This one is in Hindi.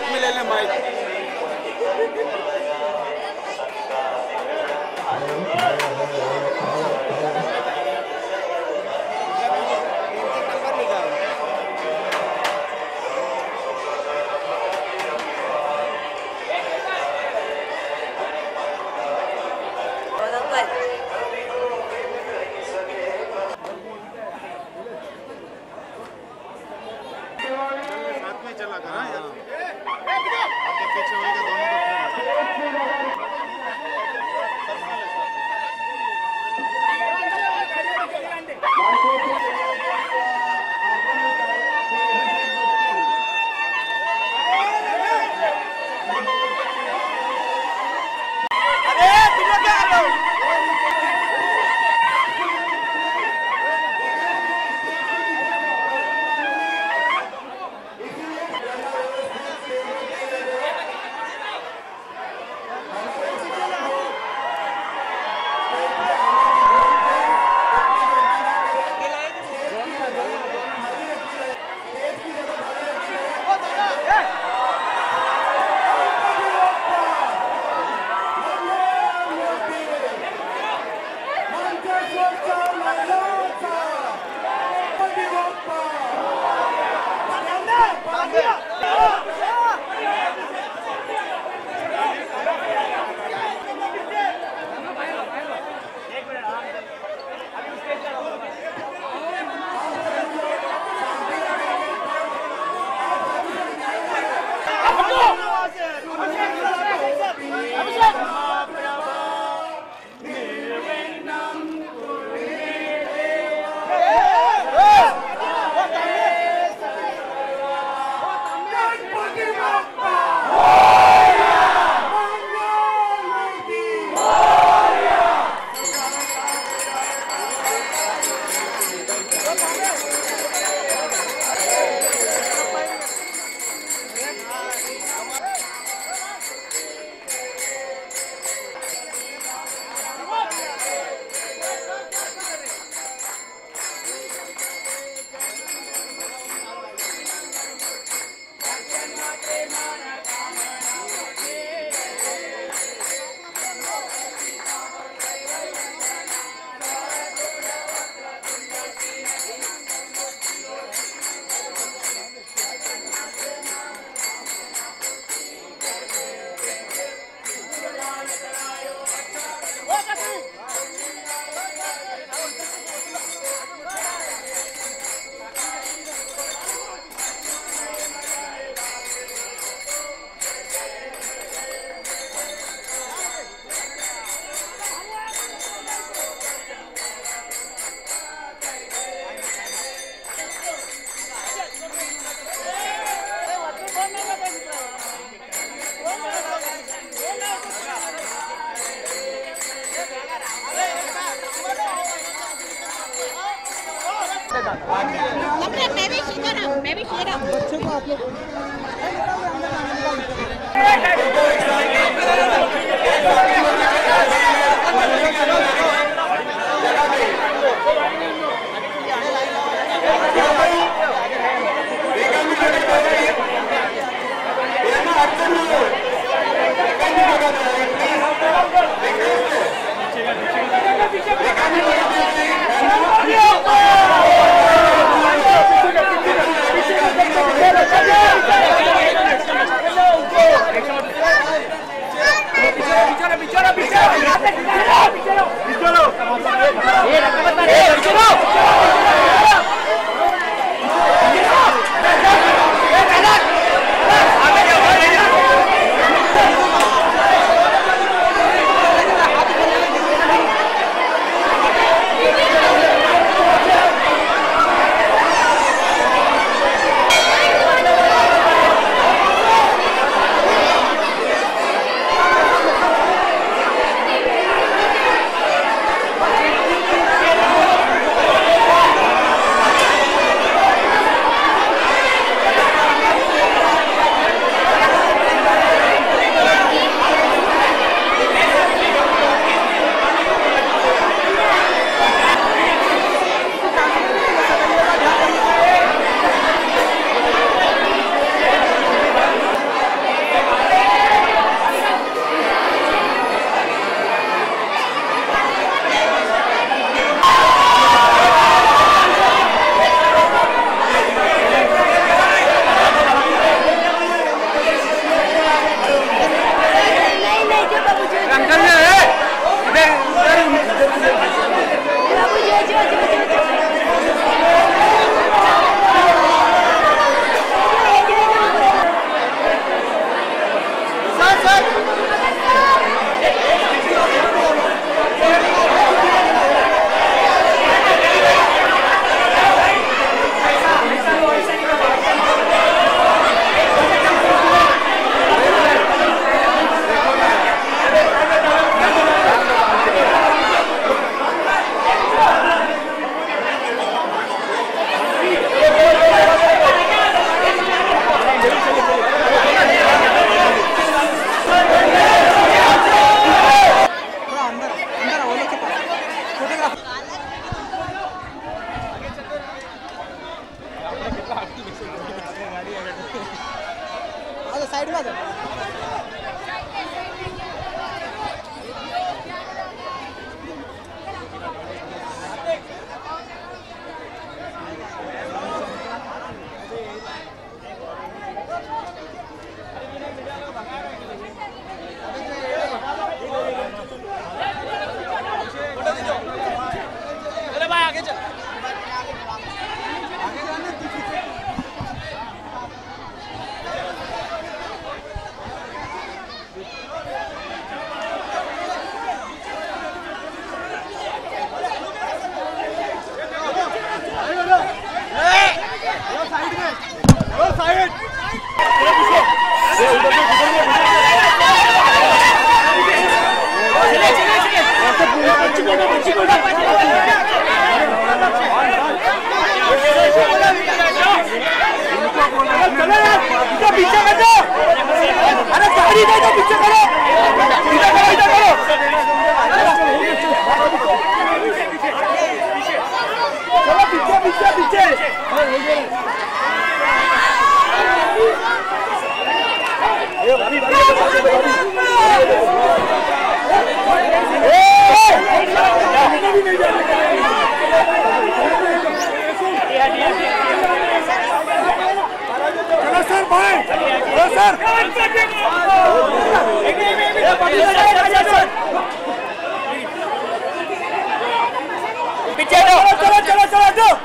4 milhões mais. मैं भी शिखर मैं भी शिखर हूँ। बच्चों को आप लोग सर भाई सर पीछे चलो चलो चलो चलो